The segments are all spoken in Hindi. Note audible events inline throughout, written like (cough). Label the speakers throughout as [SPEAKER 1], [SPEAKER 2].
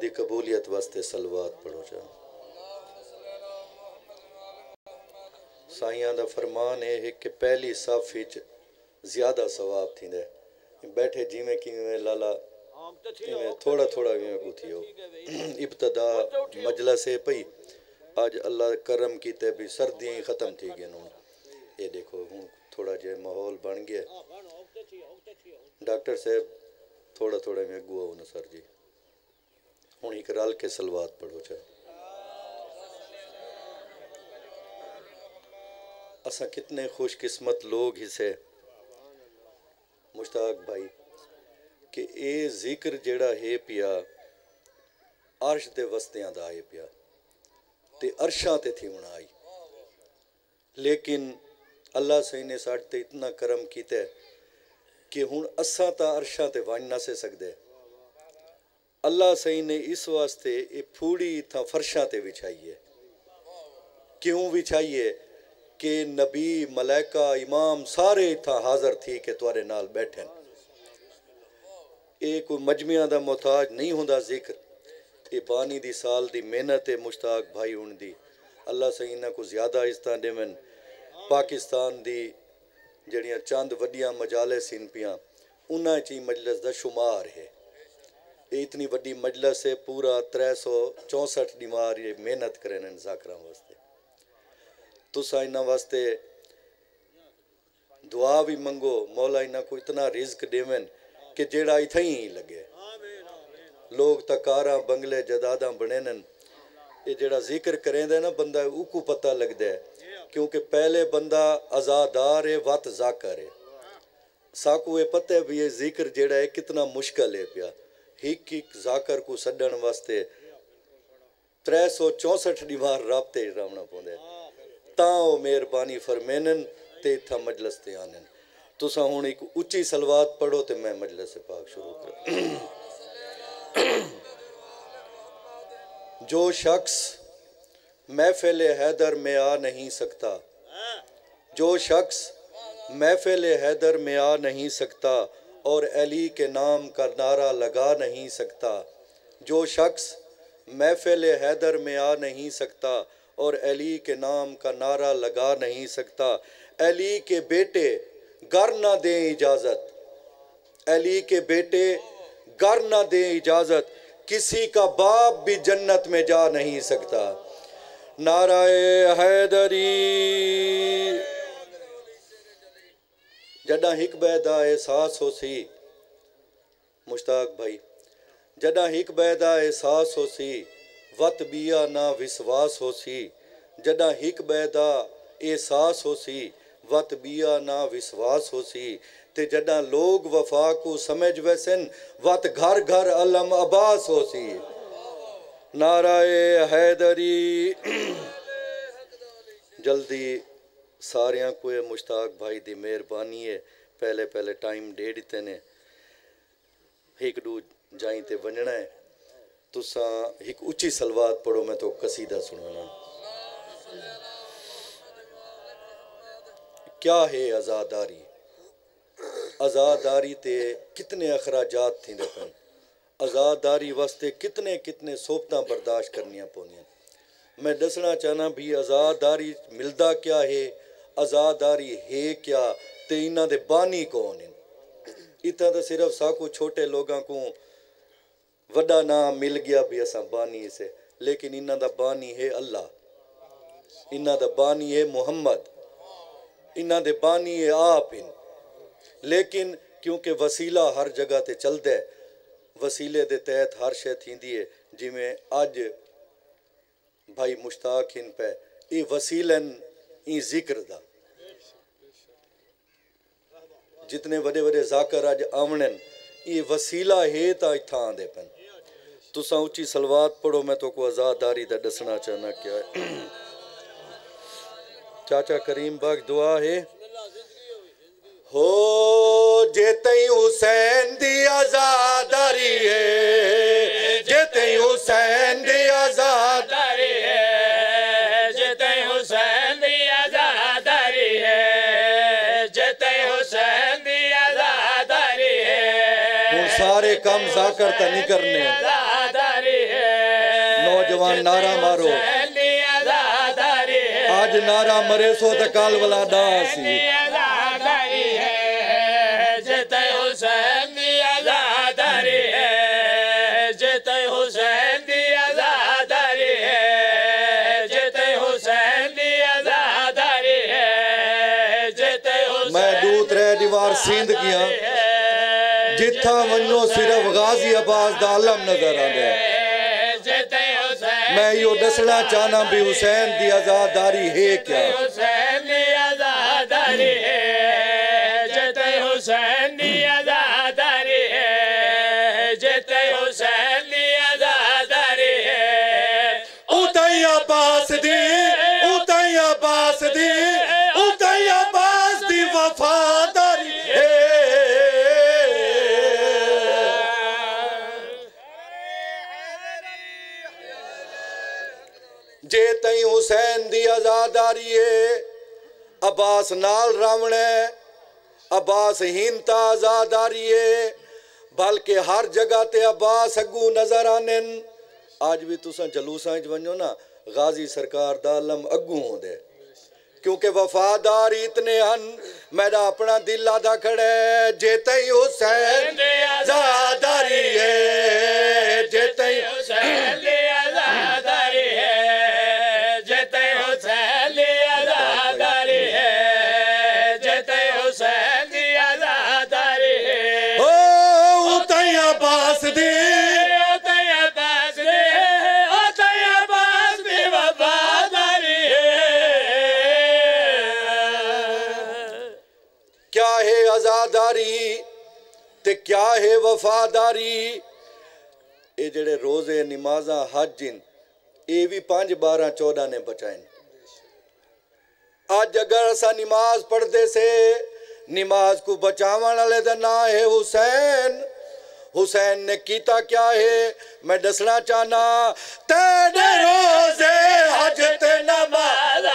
[SPEAKER 1] दी कबूलियत वास्ते सलवात पढ़ो जा। साइयाँ दा फरमान है कि पहली सफ विच ज़्यादा सवाब थींदा। बैठे जिमें किवें लाला थोड़ा थोड़ा गुथी हो (clears throat) इब्तदा मजलस है पई आज अल्लाह करम कीते भी खत्म थी हूँ ये देखो हूँ थोड़ा जो माहौल बन गया। डॉक्टर साहब, थोड़ा थोड़ा में अगुआ हो सर जी। हूँ एक रल के सलवात पढ़ो चाहे असा कितने खुशकिस्मत लोग हिसे मुश्ताक भाई कि ये ज़िक्र जेड़ा है पिया अर्श दे वस्तियाँ दा है पिया ते अरशां ते थी होना आई लेकिन अल्लाह सही ने साढ़े इतना करम कीता कि हुन असा ता अरशां ते वन ना से सकदे अल्लाह सही ने इस वास्ते ये फूड़ी इतना फर्शां ते बिछाई है। क्यों बिछाई है? कि नबी, मलाइका, इमाम सारे इतना हाजिर थी कि तुआरे नाल बैठे ये कोई मजमिया का मोहताज नहीं होंदा ज़िक्र। ये बानी दी साल दी मेहनत है मुश्ताक भाई हूँ दी। अल्लाह सही इन्हों को ज़्यादा इज़्ज़त देवन। पाकिस्तान दी जड़ियाँ चंद वड्डियाँ मजाले सन पियाँ उन्होंने च मजलस का शुमार है। ये इतनी वड्डी मजलस है, पूरा त्रै सौ चौंसठ दीवार ये मेहनत करें जाकर वास्ते। तुसा इन्हों वास्ते दुआ भी मंगो, मौला इन्हों को इतना रिज्क देवन कि जेड़ा इत्थें ही लगे लोग तो कारा, बंगले, जदादा बने न ये जेड़ा ज़िक्र करेंदा ना, बंदा उकू पता लगता है, क्योंकि पहले बंदा आज़ादार है, वत जाकर है। साकू, ये पता है भी ये ज़िक्र जेड़ा है, कितना मुश्किल है पिया। हिक हिक जाकर को सडन वास्ते त्रै सौ चौसठ दीवार राबते रहना पौंदे। तां ओ मेहरबानी ते इत्था मजलस ते आनन। तुसा हुन एक उच्ची सलवात पढ़ो ते मैं मजलस पाक शुरू कर। जो शख्स महफिल हैदर में आ नहीं सकता, जो शख्स महफिल हैदर में आ नहीं सकता और अली के नाम का नारा लगा नहीं सकता। जो शख्स महफिल हैदर में आ नहीं सकता और अली के नाम का नारा लगा नहीं सकता। अली के बेटे, गर ना दे इजाज़त। अली के बेटे, गर ना दे इजाज़त। किसी का बाप भी जन्नत में जा नहीं सकता। नाराए हैदरी जॾहिं हिक ॿिए जा एहसास होसी मुश्ताक भाई जॾहिं हिक ॿिए जा एहसास होसी वत ॿिया ना विश्वास होसी जॾहिं हिक ॿिए जा एहसास होसी वत ॿिया ना विश्वास होसी ते जॾहिं लोग वफ़ा को समझ वैसन वत घर घर अलम अब्बास होसी नाराए हैदरी जल्दी को ये मुश्ताक भाई दी मेहरबानी है पहले पहले टाइम दे दिते ने। एक दू जाई ते वंजना है तुसा एक उच्ची सलवात पढ़ो, मैं तो कसीदा सुनाना। क्या है आज़ादारी? आज़ादारी ते कितने अखराजात थींदे पन। आज़ादारी वास्ते कितने कितने सोबतां बर्दाश्त करनियाँ पौंदियाँ। मैं दसना चाहना भी आज़ादारी मिलदा क्या है? आज़ादारी है क्या? ते इन्हां दे बानी कौन हैं? इतना तो सिर्फ़ साकू छोटे लोगों को वड्डा नाम मिल गया भी असा बानी से। लेकिन इन्हां दा बानी है अल्लाह। इन्हां दा बानी है मुहम्मद। इन्हां दे बानी है आप इन लेकिन क्योंकि वसीला हर जगह ते चलदा है, वसीले दे तहत हर शय थींदी है। जिमें अज भाई मुश्ताक हिन पे ई वसीलन ई ज़िक्र दा। जितने वडे वडे जाकर अज आवणन ये वसीला है ता इत्थां आंदे पन। तुसा उच्ची सलवात पढ़ो, मैं तो को आज़ादारी दा दसना चाहना क्या (clears throat) चाचा करीम बाग, दुआ है। हो जे तई हुसैन दी आज़ादारी है जे तई हुसैन काम जाकर ता नहीं करने।
[SPEAKER 2] है।
[SPEAKER 1] नारा मारो। आज नारा मरे सो तो काल वाला दास
[SPEAKER 2] दी है। जिते हुसैन दी आजादारी है। जिते हुसैन आजादारी है। जिते हुसैन आजादारी है। जिते
[SPEAKER 1] मैं दूत रह दीवार सींद किया। जिथा वनो सिर्फ़ गाजी अब्बास आलम नज़र आंदा
[SPEAKER 2] गया
[SPEAKER 1] मैं यो दसना चाहना भी हुसैन दी आजादारी है क्या
[SPEAKER 2] हुसैन आजादारी है जिते हुसैन हुसैन दी आजादारी है।
[SPEAKER 1] अब्बास नाल रावण है। अब्बास हीनता आजादारी है। बल्कि हर जगह ते अब्बास अगू नज़र आने आज भी तुसा जलूसा च वञो ना, गाजी सरकार दा आलम अगू होंदे। क्योंकि वफादार इतने हन, मेरा अपना दिल आदा खड़ा है। जे हुसैन आजादारी है जे तई
[SPEAKER 2] हुसैन आजादारी
[SPEAKER 1] ते क्या है वफादारी? ये जेड़े रोज़े नमाजा हज ये भी पाँच बारह चौदह ने बचाए आज अगर असा नमाज़ पढ़ते से, नमाज़ को वाले का ना है हुसैन। हुसैन ने कीता क्या है? मैं दसना चाहना तेरे रोज़े हज ते नमाज़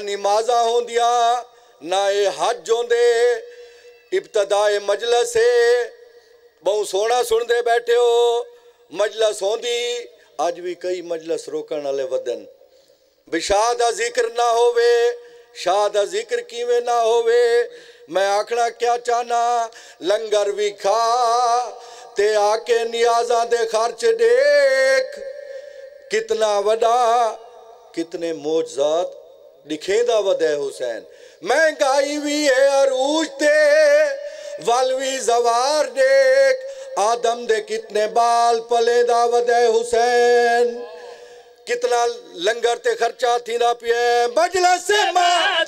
[SPEAKER 1] ਨਾ ਨਮਾਜ਼ਾਂ ਹੁੰਦੀਆਂ, ਨਾ ਇਹ ਹੱਜ ਹੁੰਦੇ। ਇਬਤਦਾਏ ਮਜਲਸ ਹੈ ਬਹੁ ਸੋਹਣਾ ਸੁਣਦੇ ਬੈਠੇ ਹੋ ਮਜਲਸ ਹੁੰਦੀ ਅੱਜ ਵੀ ਕਈ ਮਜਲਸ ਰੋਕਣ ਵਾਲੇ ਵਧਨ ਵਿਸ਼ਾ ਦਾ ਜ਼ਿਕਰ ਨਾ ਹੋਵੇ, ਸ਼ਾਹ ਦਾ ਜ਼ਿਕਰ ਕਿਵੇਂ ਨਾ ਹੋਵੇ, ਮੈਂ ਆਖਣਾ ਕਿਆ ਚਾਹਨਾ, ਲੰਗਰ ਵੀ ਖਾ, ਤੇ ਆ ਕੇ ਨਿਆਜ਼ਾਂ ਦੇ ਖਰਚ ਦੇਖ। ਕਿਤਨਾ ਵੱਡਾ, ਕਿਤਨੇ ਮੌਜਜ਼ਾਤ दिखेंदा वदे हुसैन। महँगाई भी है अरूज ते वलवी जवार देख आदम दे कितने बाल पले दा वदे हुसैन। कितना लंगर ते खर्चा थींदा पिए मजलिस से माँ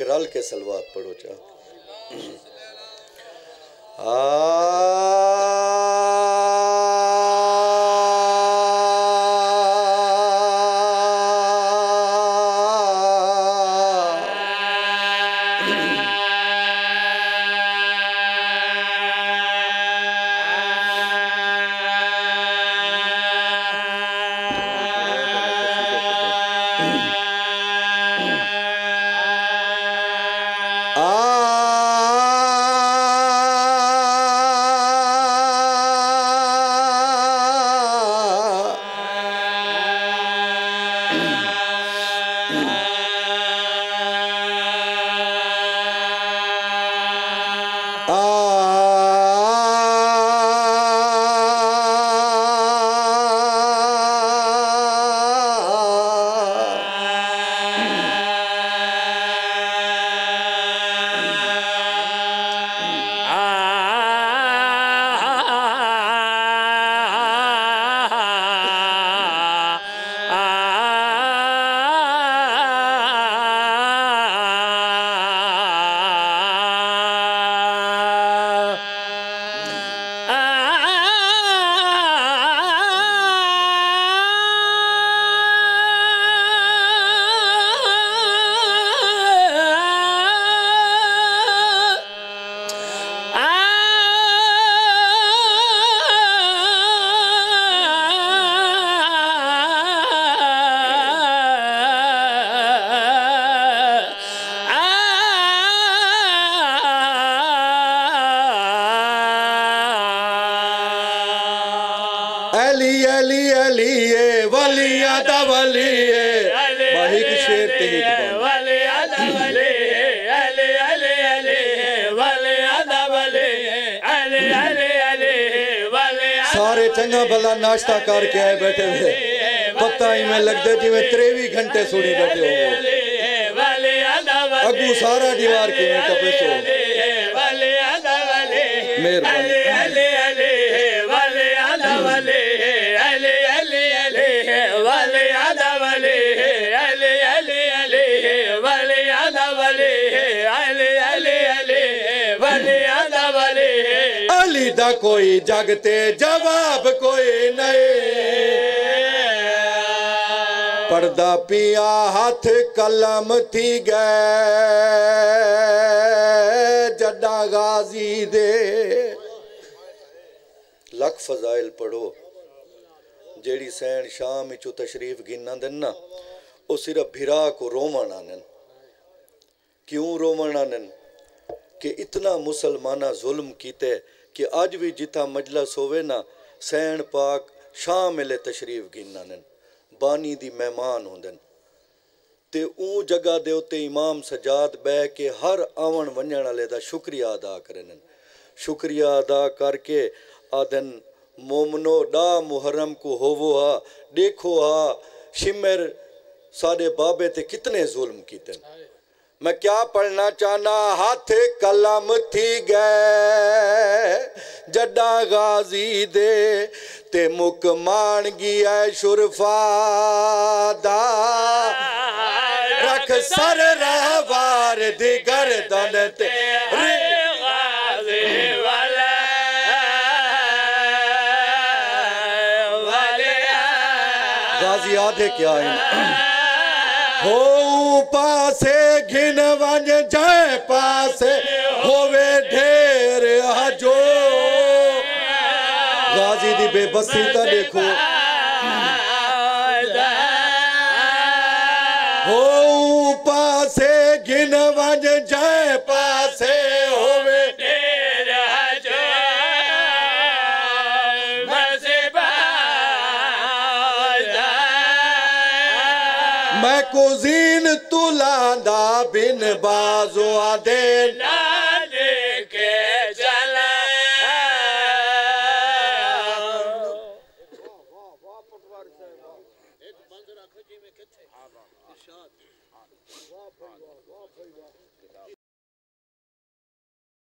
[SPEAKER 1] एक रल के सलवार पढ़ो चा। (clears throat) आ वलिया दा वली है माहिक शेर ते हिट बन
[SPEAKER 2] वली आदा वली अली अली अली वली आदा वली अली अली अली वली
[SPEAKER 1] सारे चंगा भला नाश्ता करके आए बैठे हुए। पता ही में लगता जिਵੇਂ 23 घंटे सुनी बैठे हो अगू सारा दीवार के में तो
[SPEAKER 2] आदा वली
[SPEAKER 1] मेहरबानी।
[SPEAKER 2] अली
[SPEAKER 1] दा कोई जगते जवाब कोई नहीं पर्दा पिया हाथ कलम थी गए जड्डा गाजी दे लख फजाइल पढ़ो जेड़ी सैन शाम विचों तशरीफ गिना दिन ना ਉਹ ਸਿਰਫ ਭਿਰਾ ਕੋ ਰੋਵਣ ਆਨਨ ਕਿਉਂ ਰੋਵਣ ਆਨਨ ਕਿ ਇਤਨਾ ਮੁਸਲਮਾਨਾ ਜ਼ੁਲਮ ਕੀਤੇ ਕਿ ਅੱਜ ਵੀ ਜਿੱਥਾ ਮਜਲਸ ਹੋਵੇ ਨਾ, ਸੈਣ ਪਾਕ ਸ਼ਾਹ ਮਿਲੇ ਤਸ਼ਰੀਫ ਗਿਨਨ ਨੇ ਬਾਨੀ ਦੀ ਮਹਿਮਾਨ ਹੁੰਦੇ ਨੇ ਤੇ ਉਹ ਜਗ੍ਹਾ ਦੇ ਉੱਤੇ ਇਮਾਮ ਸਜਾਦ ਬਹਿ ਕੇ ਹਰ ਆਵਣ ਵੰਜਣ ਵਾਲੇ ਦਾ ਸ਼ੁਕਰੀਆ ਅਦਾ ਕਰੇ ਕਰਨ ਸ਼ੁਕਰੀਆ ਅਦਾ ਕਰਕੇ ਆਦਨ, ਮੋਮਨੋ ਦਾ ਮੁਹਰਮ ਕੋ ਹੋਵੋ ਆ ਦੇਖੋ ਆ ਸ਼ਿਮਰ ਸਾਡੇ ਬਾਬੇ ਤੇ ਕਿਤਨੇ ਜ਼ੁਲਮ ਕੀਤੇ ਨੇ मैं क्या पढ़ना चाहना? हाथ कलम थी गए। जड्डा गाजी दे, ते मुक मान गया शुरफा रख सर रहवार दी गर्दन ते।
[SPEAKER 2] गाजी,
[SPEAKER 1] आधे क्या है? हो पासे घिन वंज जाए पासे, होवे ढेर हजो। गाजी दी बेबसी ता देखो। हो पासे घिन वंज जाए पासे मैं कुजीन तुलांदा बिन बाजो आदे
[SPEAKER 2] के